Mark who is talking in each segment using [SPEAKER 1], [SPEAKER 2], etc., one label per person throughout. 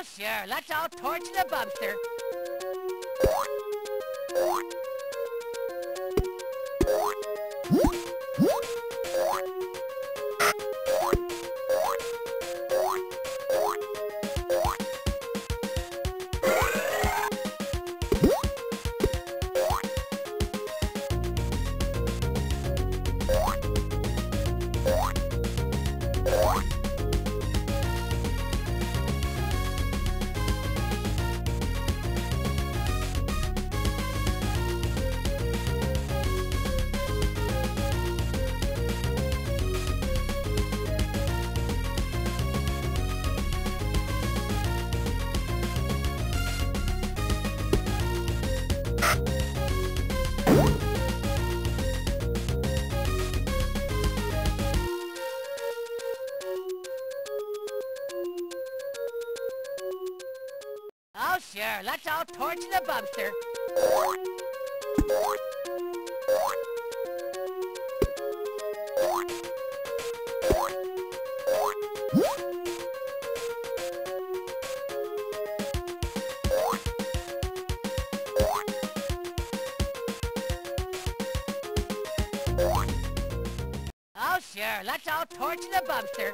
[SPEAKER 1] Oh, sure. Let's all torch the bumster. Sure. Let's all torch the bumster. Oh, sure. Let's all torch the bumster.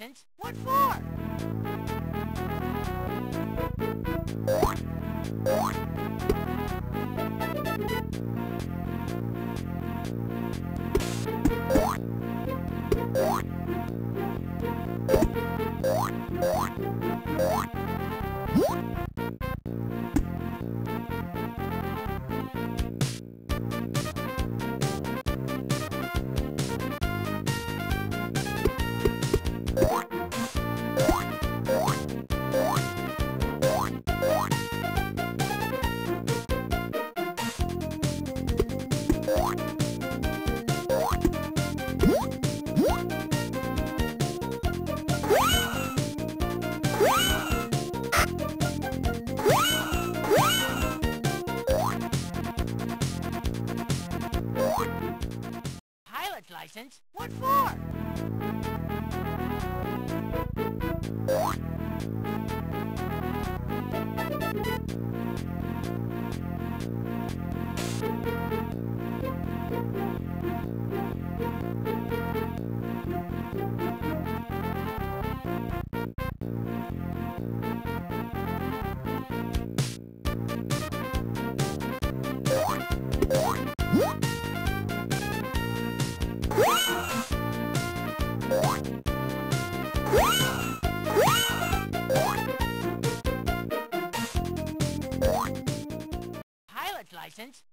[SPEAKER 1] License? What for?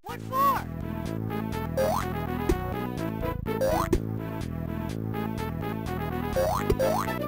[SPEAKER 1] What for? What?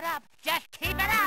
[SPEAKER 1] it up. Just keep it up.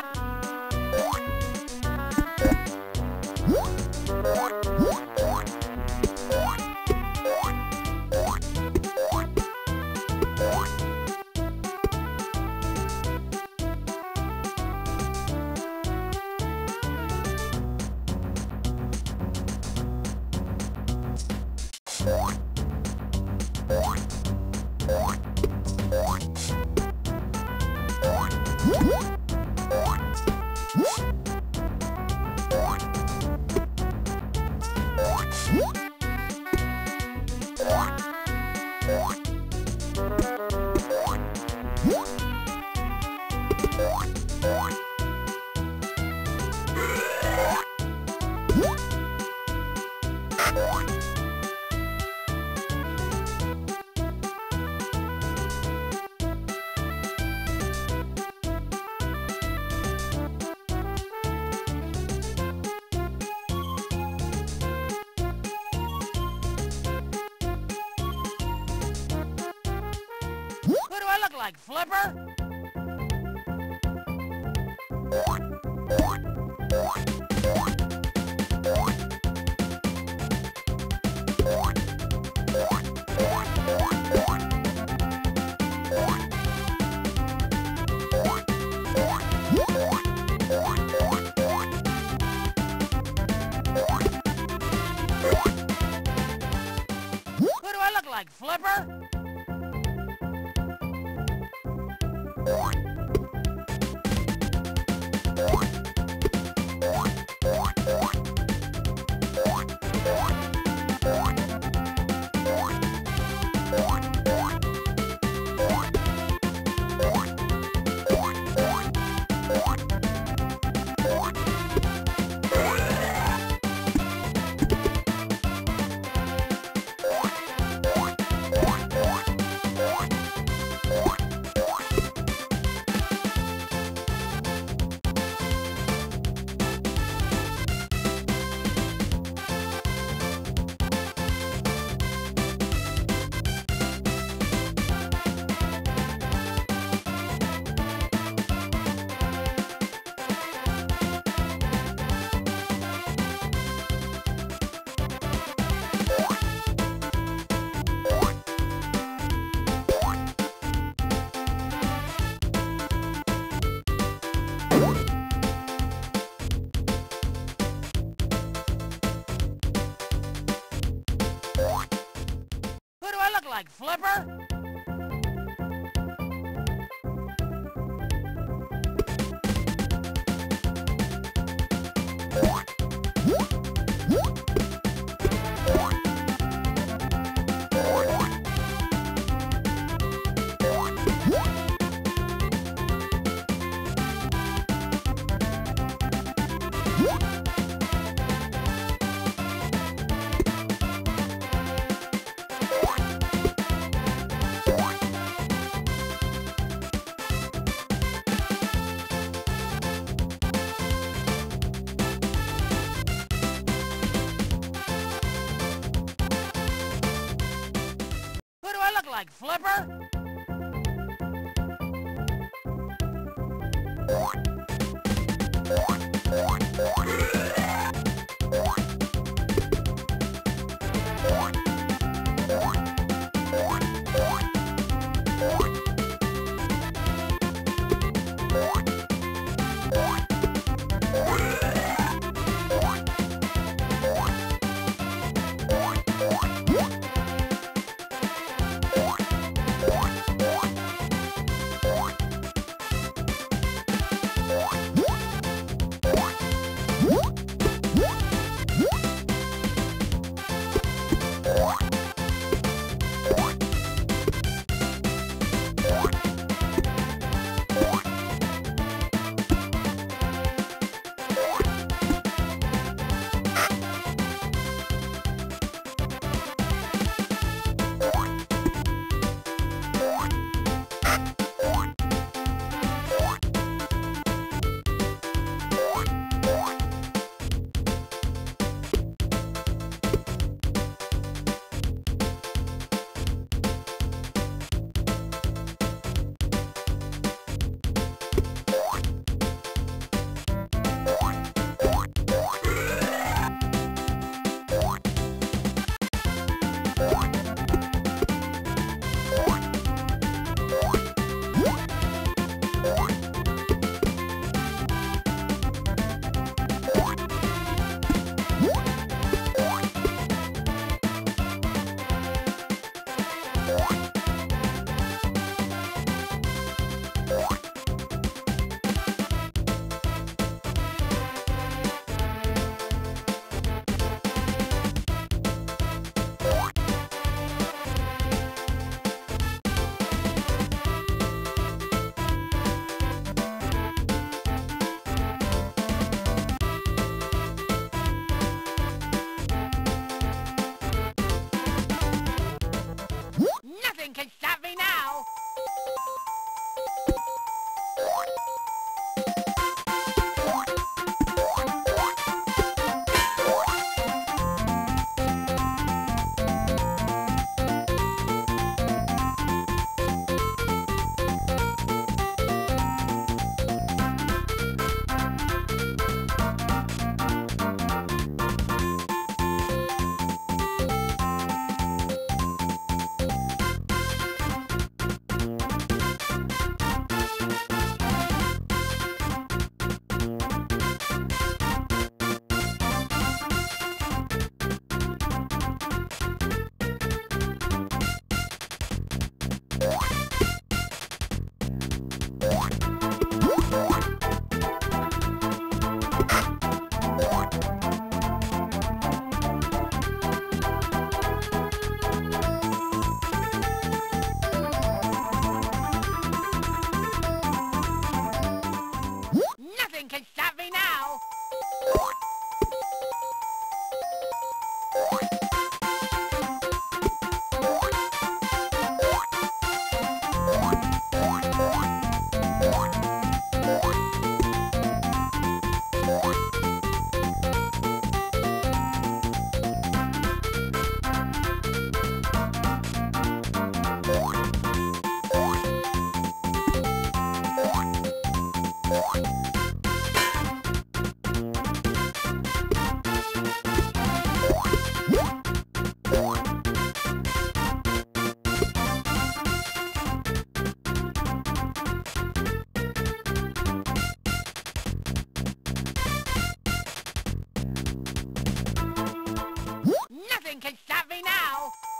[SPEAKER 1] like Flipper? like Flipper? Like, Flipper? Can stop me now!